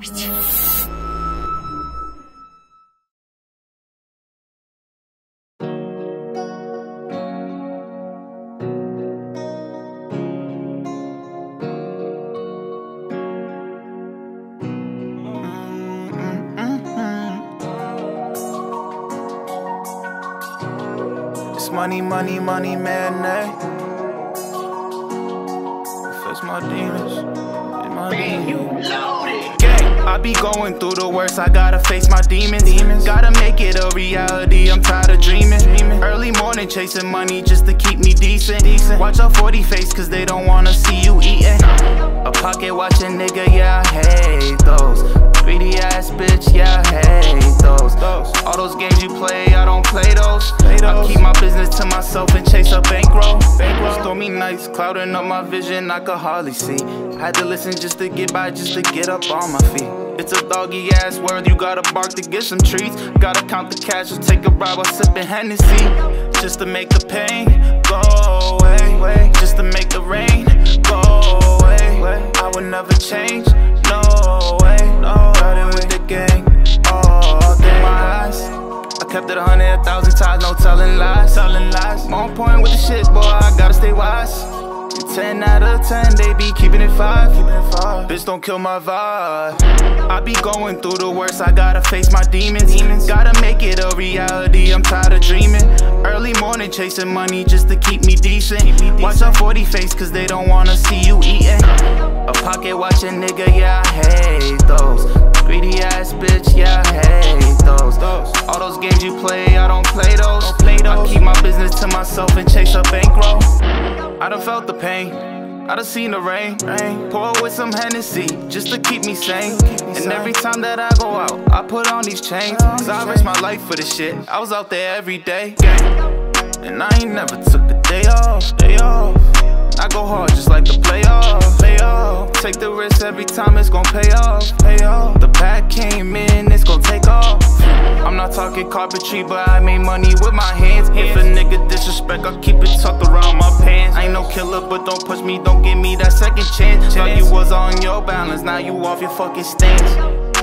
It's money, money, money, man, eh? Affects my demons. It's my demons. I be going through the worst, I gotta face my demons. demons. Gotta make it a reality, I'm tired of dreaming. dreaming. Early morning chasing money just to keep me decent. decent. Watch out for these face, cause they don't wanna see you eating. A pocket watching nigga, yeah, I hate those. Greedy ass bitch, yeah, I hate those. All those games you play, I don't play those. I keep my business to myself and chase a bankroll. Stormy nights, clouding up my vision, I could hardly see. Had to listen just to get by, just to get up on my feet. It's a doggy ass world, you gotta bark to get some treats. Gotta count the cash or take a ride while sipping Hennessy. Just to make the pain go away. Just to make the rain go away. I would never change, no way. Riding with the gang all day. My eyes, I kept it a hundred, a thousand times, no telling lies. Telling lies. On point with the shit, boy, I gotta stay wise. 10 out of 10, they be keeping it 5. Keeping it five. Bitch, don't kill my vibe. I be going through the worst, I gotta face my demons. demons. Gotta make it a reality, I'm tired of dreaming. Early morning chasing money just to keep me decent. Keep me decent. Watch out for these face, cause they don't wanna see you eating. A pocket watching nigga, yeah, I hate those. Greedy ass bitch, yeah, I hate those. All those games you play, I don't play those. I keep my business to myself and chase a bankroll. I done felt the pain. I done seen the rain. rain. Pour with some Hennessy just to keep me sane. And every time that I go out, I put on these chains. Cause I risk my life for this shit. I was out there every day. And I ain't never took a day off. Day off. I go hard just like the playoff. Playoff. Take the risk every time it's gon' pay off. Pay off. The back came in, it's gon' take off. I'm not talking carpentry, but I made money with my hands. If a nigga disrespect, I keep killer, but don't push me, don't give me that second chance. Thought you was on your balance, now you off your fucking stance.